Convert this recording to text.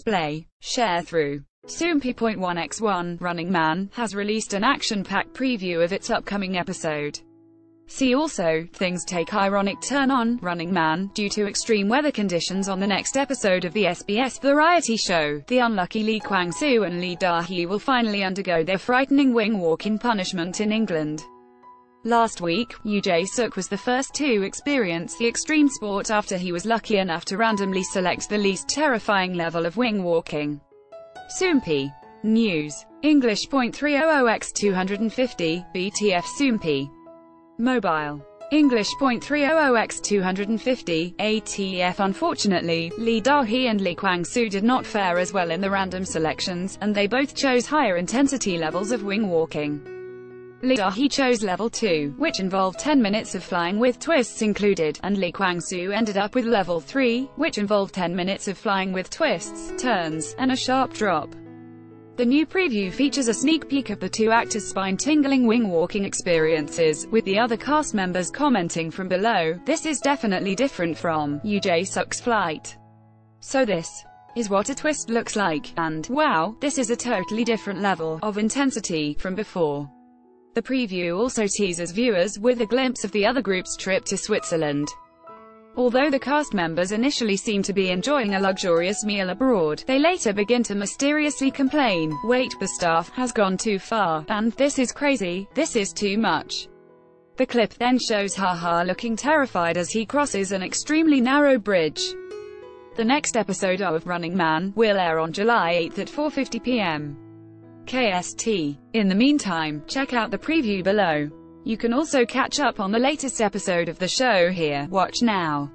display, Sharethrough. Soompi.1x1 Running Man has released an action-packed preview of its upcoming episode. See also, things take ironic turn on Running Man, due to extreme weather conditions on the next episode of the SBS variety show. The unlucky Lee Kwang-soo and Lee Da-hee will finally undergo their frightening wing walking punishment in England. Last week, Yoo Jae-suk was the first to experience the extreme sport after he was lucky enough to randomly select the least terrifying level of wing walking. Soompi. News. English oh oh x 250, BTF Soompi. Mobile. English oh x 250, ATF Unfortunately, Lee Da-hee and Lee Kwang-soo did not fare as well in the random selections, and they both chose higher intensity levels of wing walking. Lee Da-hee chose level 2, which involved 10 minutes of flying with twists included, and Lee Kwang-soo ended up with level 3, which involved 10 minutes of flying with twists, turns, and a sharp drop. The new preview features a sneak peek of the two actors' spine-tingling wing-walking experiences, with the other cast members commenting from below, this is definitely different from Yoo Jae-suk's flight. So this is what a twist looks like, and, wow, this is a totally different level of intensity from before. The preview also teases viewers with a glimpse of the other group's trip to Switzerland. Although the cast members initially seem to be enjoying a luxurious meal abroad, they later begin to mysteriously complain, wait, the staff has gone too far, and, this is crazy, this is too much. The clip then shows Haha looking terrified as he crosses an extremely narrow bridge. The next episode of Running Man will air on July 8 at 4.50 p.m. KST. In the meantime, check out the preview below. You can also catch up on the latest episode of the show here. Watch now.